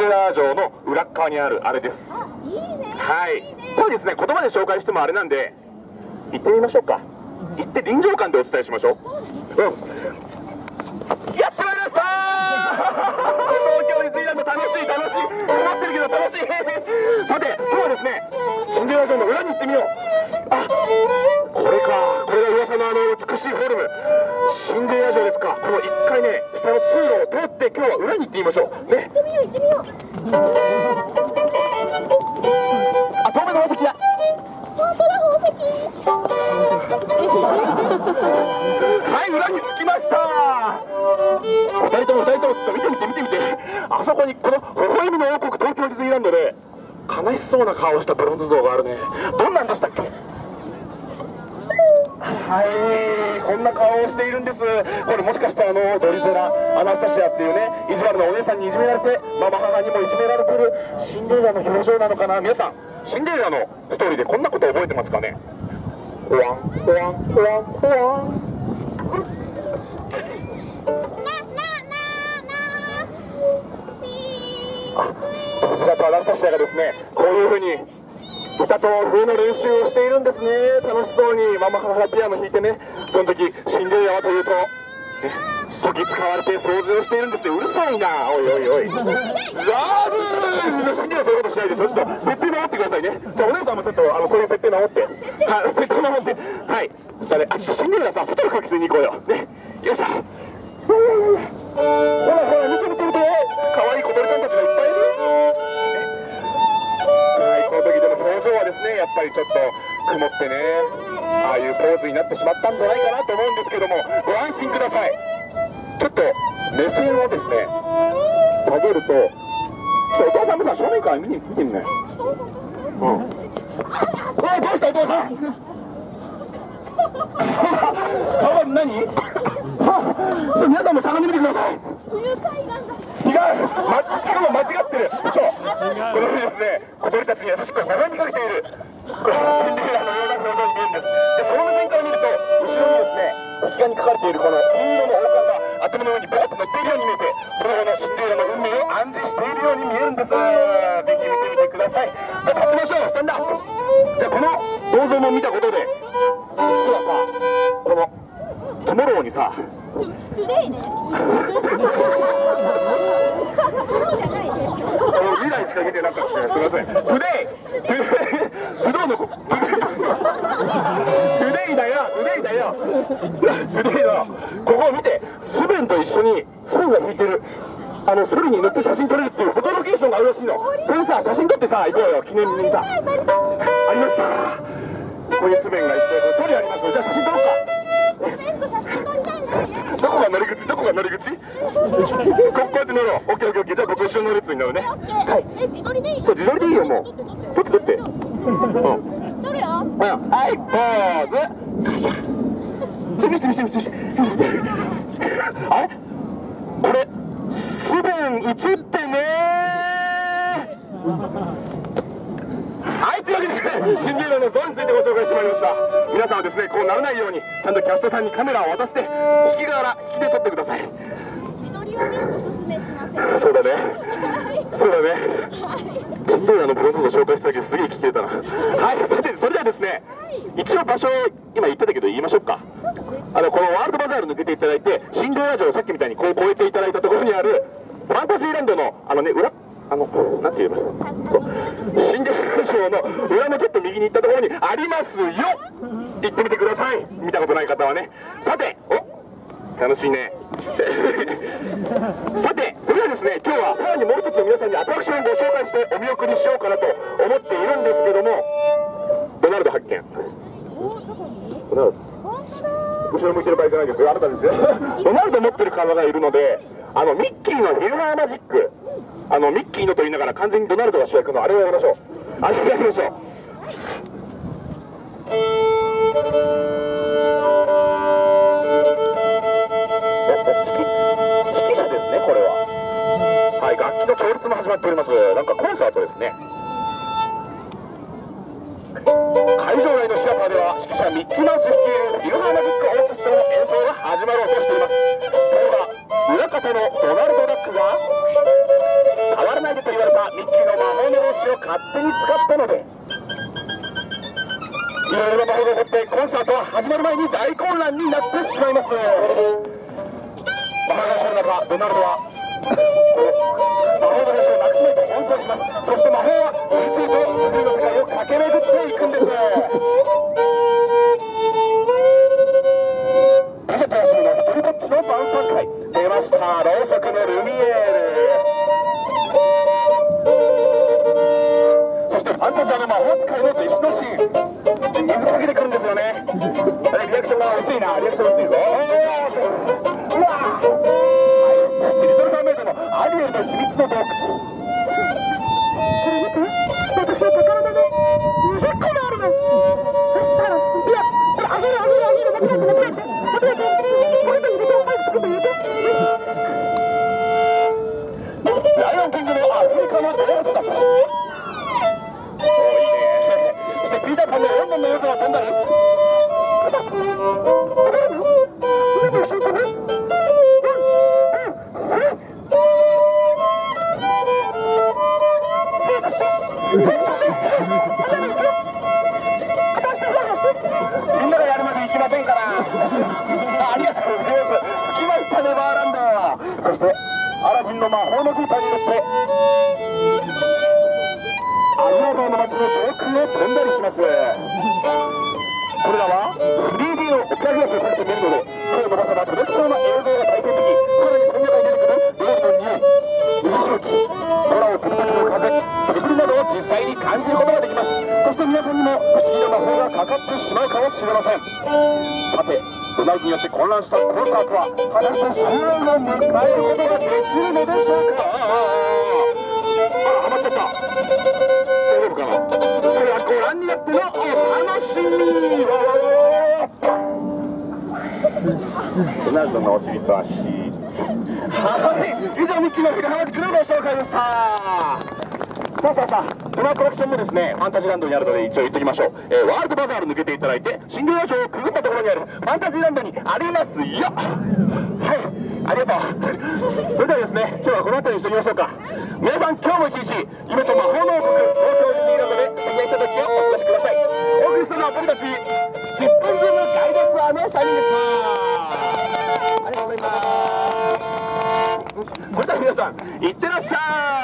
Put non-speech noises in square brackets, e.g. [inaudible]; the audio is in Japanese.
デレラ城の裏側にあるあれです。はい。これですね言葉で紹介してもあれなんで行ってみましょうか。行って臨場感でお伝えしましょう。うんってみよう行ってみようあ透明の宝石だ本当だ宝石はい裏に着きました二人とも二人ともちょっと見てみて見てみて。あそこにこの微笑みの王国東京ディズニーランドで悲しそうな顔をしたブロンズ像があるね。どんなんでしたっけ？はいこんな顔をしているんです。これもしかしてあのドリゼラアナスタシアっていうね意地悪なお姉さんにいじめられてママ母にもいじめられてるシンデレラの表情なのかな？皆さんシンデレラのストーリーでこんなこと覚えてますかね？ほわんほわんほわんほわんドリゼラとアナスタシアがですねこういうふうに歌と笛の練習をしているんですね。楽しそうにママ母がピアノ弾いてね。その時シンデレラはというと、ね、時使われて掃除をしているんですよ。うるさいな。おいおいおい。ラブーシンデレラそういうことしないでしょ。ちょっと設定守ってくださいね。じゃあお姉さんもちょっとあのそういう設定守って。はい設定守って。はい。そしたらねあちょっとシンデレラさ外の空気吸いに行こうよ。ね。よいしょ。ったんじゃないかなと思うんですけども、ご安心ください。ちょっと目線をですね、下げると、そうお父さんもさ、正面から見に見てみね。うん。お、どうした？お父さん。顔何？そう皆さんもしゃがんでみてください。不愉快なんだ違う、ま、しかも間違ってる嘘このようにですね小鳥たちに優しく微笑みかけているこれシンデレラのかれているこの金色の王冠が頭の上にボーッと乗っているように見えてその後のシンデレラの運命を暗示しているように見えるんです。ぜひ見てみてください。じゃあ立ちましょうスタンダップじゃあこの銅像も見たことで実はさこのトゥモローにさ [laughs] 未来しか見てなかった。ですすみません。 today、today ここを見て、スヴェンと一緒にスヴェンが引いてる。あのソリに乗って写真撮れるっていうフォトロケーションがあるらしいの。それさ写真撮ってさ行こうよ記念にさ。ありました。ここにスヴェンがいて、これソリあります。じゃあ写真撮ろうか。スヴェンと写真撮りたいね。どこが乗り口？どこが乗り口？ここうやって乗ろう。オッケーオッケーオッケー。じゃあ僕後ろの列に乗るね。オッケーえ自撮りでいい？そう自撮りでいいよもう。撮って撮って。撮るよ。うん。はいポーズ。カシャち見せて見せて見せてあれこれスベン映ってねはいというわけでシンデレラの像についてご紹介してまいりました皆さんはですねこうならないようにちゃんとキャストさんにカメラを渡して引きながら引きで撮ってください自撮りはねおすすめしませんそうだねそうだねはいシンデレラのブロンズ像紹介した時すげえ聞けたなはいさてそれではですね一応場所今言ってたけど言いましょうかワール抜けていただいてシンデレラ城をさっきみたいにこう越えていただいたところにあるファンタジーランドのあのね裏あのなんて言えばいいのそうシンデレラ城の裏のちょっと右に行ったところにありますよ行ってみてください見たことない方はねさてお楽しいねさてそれではですね今日はさらにもう一つ皆さんにアトラクションをご紹介してお見送りしようかなと思っているんですけどもドナルド発見後ろ向いてる場合じゃないですよ。あなたですよ。[laughs] ドナルド持ってる方がいるのであのミッキーのフィルハーマジック。あのミッキーのと言いながら完全にドナルドが主役のあれをやりましょう。あれをやりましょう。やっぱ指揮指揮者ですねこれは。はい楽器の調律も始まっております。なんかコンサートですね。会場内のシアターでは指揮者ミッキーマウス率いるフィルハーマジックオーケストラの演奏が始まろうとしています。今日は裏方のドナルド・ダックが触らないでと言われたミッキーの魔法の帽子を勝手に使ったのでいろいろな魔法が起こってコンサートは始まる前に大混乱になってしまいます。魔法が起こる中ドナルドは魔法の帽子をなくすまいと奔走します。そして魔法は次々とディズニーの世界を駆け巡っていくんです。よねリアクションが薄いな。リアクション薄いぞ。うわそしてリトル・マーメイドのアリエルの秘密の洞窟。そしてアラジンの魔法の絨毯に乗ってこれらは 3D のオペラグラスをかけて見るので声を伸ばせば届きそうな映像が体験的さらにその中に出てくる料理の匂い水しぶき空を飛ぶ時の風手振りなどを実際に感じることができます。そして皆さんにも不思議な魔法がかかってしまうかもしれません。さてドナルドによって混乱したコンサートは果たして終焉を迎えることができるのでしょうか？あらハマっちゃった。ナルドのお尻と足はい以上ミッキーのフィルハマジックの紹介でしたさあさあさあこのアトラクションもですねファンタジーランドにあるので一応言っておきましょう、えーワールドバザール抜けていただいてシングル城をくぐったところにあるファンタジーランドにありますよはいありがとうそれではですね今日はこの辺りにしておきましょうか皆さん今日も一日夢と魔法のま